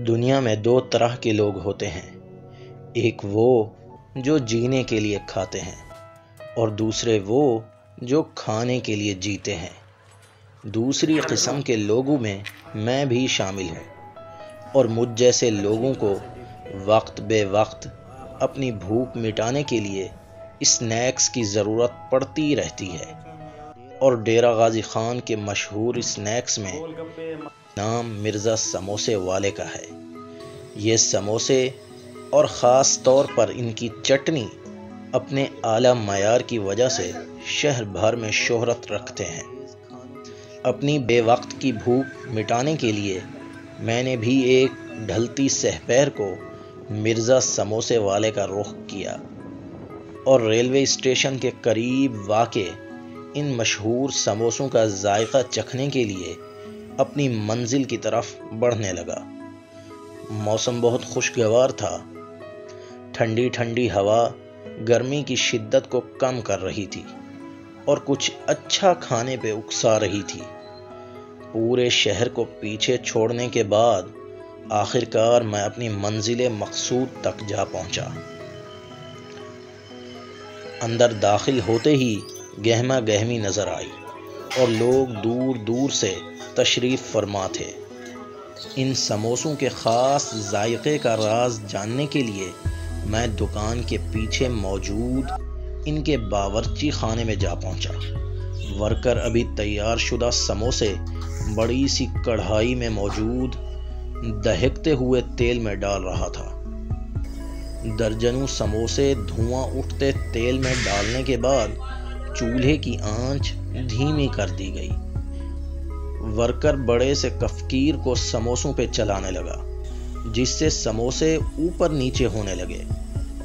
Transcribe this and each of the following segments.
दुनिया में दो तरह के लोग होते हैं। एक वो जो जीने के लिए खाते हैं और दूसरे वो जो खाने के लिए जीते हैं। दूसरी किस्म के लोगों में मैं भी शामिल हूँ और मुझ जैसे लोगों को वक्त बे वक्त अपनी भूख मिटाने के लिए स्नैक्स की ज़रूरत पड़ती रहती है। और डेरा गाजी खान के मशहूर स्नैक्स में नाम मिर्ज़ा समोसे वाले का है। ये समोसे और ख़ास तौर पर इनकी चटनी अपने आला मैार की वजह से शहर भर में शोहरत रखते हैं। अपनी बेवक्त की भूख मिटाने के लिए मैंने भी एक ढलती सहपैर को मिर्ज़ा समोसे वाले का रुख किया और रेलवे स्टेशन के करीब वाक़ इन मशहूर समोसों का जायका चखने के लिए अपनी मंजिल की तरफ़ बढ़ने लगा। मौसम बहुत खुशगवार था। ठंडी ठंडी हवा गर्मी की शिद्दत को कम कर रही थी और कुछ अच्छा खाने पे उकसा रही थी। पूरे शहर को पीछे छोड़ने के बाद आखिरकार मैं अपनी मंजिल मकसूद तक जा पहुँचा। अंदर दाखिल होते ही गहमा गहमी नज़र आई। और लोग दूर दूर से तशरीफ़ फरमा थे इन समोसों के ख़ास जायके का राज जानने के लिए मैं दुकान के पीछे मौजूद इनके बावरची खाने में जा पहुँचा। वर्कर अभी तैयार शुदा समोसे बड़ी सी कढ़ाई में मौजूद दहकते हुए तेल में डाल रहा था दर्जनों समोसे धुआँ उठते तेल में डालने के बाद चूल्हे की आँच धीमी कर दी गई। वर्कर बड़े से कफकीर को समोसों पे चलाने लगा, जिससे समोसे ऊपर नीचे होने लगे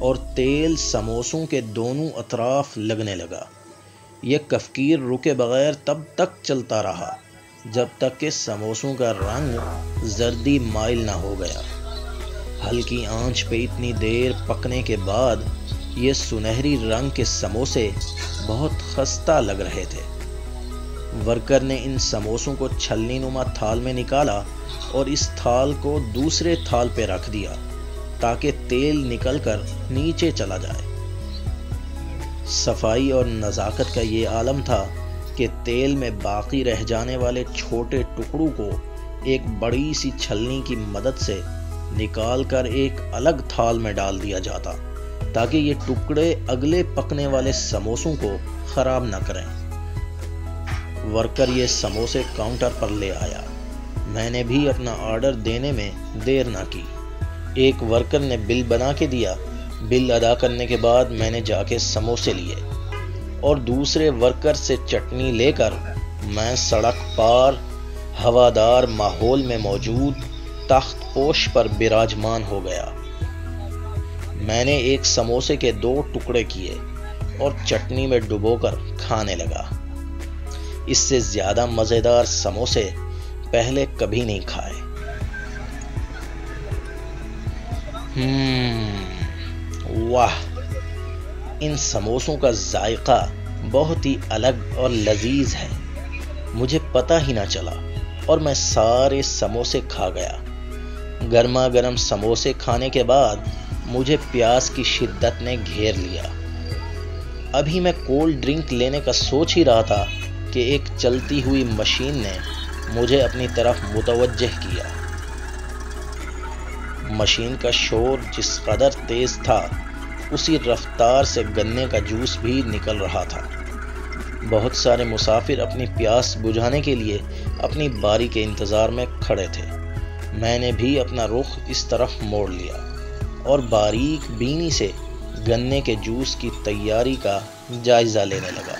और तेल समोसों के दोनों अतराफ लगने लगा। यह कफकीर रुके बगैर तब तक चलता रहा, जब तक कि समोसों का रंग जर्दी माइल ना हो गया। हल्की आँच पे इतनी देर पकने के बाद ये सुनहरी रंग के समोसे बहुत खस्ता लग रहे थे। वर्कर ने इन समोसों को छलनी नुमा थाल में निकाला और इस थाल को दूसरे थाल पे रख दिया, ताकि तेल निकलकर नीचे चला जाए। सफ़ाई और नज़ाकत का ये आलम था कि तेल में बाकी रह जाने वाले छोटे टुकड़ों को एक बड़ी सी छलनी की मदद से निकालकर एक अलग थाल में डाल दिया जाता। ताकि ये टुकड़े अगले पकने वाले समोसों को ख़राब ना करें। वर्कर ये समोसे काउंटर पर ले आया। मैंने भी अपना ऑर्डर देने में देर ना की। एक वर्कर ने बिल बना के दिया। बिल अदा करने के बाद मैंने जाके समोसे लिए। और दूसरे वर्कर से चटनी लेकर मैं सड़क पार, हवादार माहौल में मौजूद तख्त पोश पर विराजमान हो गया। मैंने एक समोसे के दो टुकड़े किए और चटनी में डुबोकर खाने लगा। इससे ज़्यादा मज़ेदार समोसे पहले कभी नहीं खाए। हम्म वाह। इन समोसों का जायका बहुत ही अलग और लजीज है। मुझे पता ही ना चला और मैं सारे समोसे खा गया। गर्मा गर्म समोसे खाने के बाद मुझे प्यास की शिद्दत ने घेर लिया। अभी मैं कोल्ड ड्रिंक लेने का सोच ही रहा था कि एक चलती हुई मशीन ने मुझे अपनी तरफ़ मुतवजह किया। मशीन का शोर जिस कदर तेज था, उसी रफ्तार से गन्ने का जूस भी निकल रहा था। बहुत सारे मुसाफिर अपनी प्यास बुझाने के लिए अपनी बारी के इंतज़ार में खड़े थे। मैंने भी अपना रुख इस तरफ़ मोड़ लिया। और बारीक बीनी से गन्ने के जूस की तैयारी का जायज़ा लेने लगा।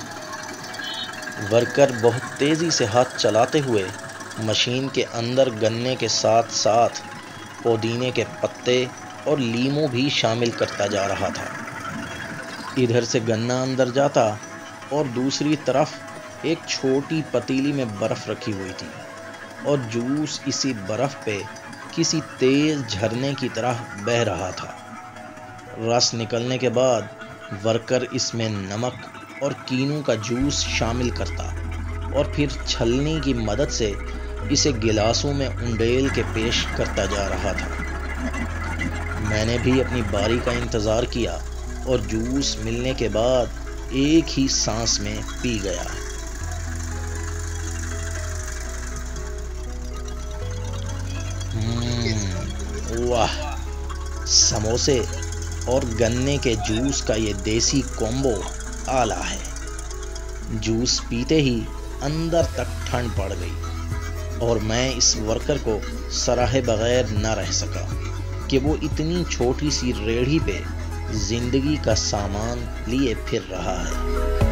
वर्कर बहुत तेज़ी से हाथ चलाते हुए मशीन के अंदर गन्ने के साथ साथ पुदीने के पत्ते और लीमू भी शामिल करता जा रहा था। इधर से गन्ना अंदर जाता और दूसरी तरफ़ एक छोटी पतीली में बर्फ़ रखी हुई थी और जूस इसी बर्फ़ पे किसी तेज़ झरने की तरह बह रहा था। रस निकलने के बाद वर्कर इसमें नमक और कीनू का जूस शामिल करता और फिर छलनी की मदद से इसे गिलासों में उंडेल के पेश करता जा रहा था। मैंने भी अपनी बारी का इंतज़ार किया और जूस मिलने के बाद एक ही सांस में पी गया। वाह समोसे और गन्ने के जूस का ये देसी कॉम्बो आला है। जूस पीते ही अंदर तक ठंड पड़ गई और मैं इस वर्कर को सराहे बगैर न रह सका कि वो इतनी छोटी सी रेढ़ी पे ज़िंदगी का सामान लिए फिर रहा है।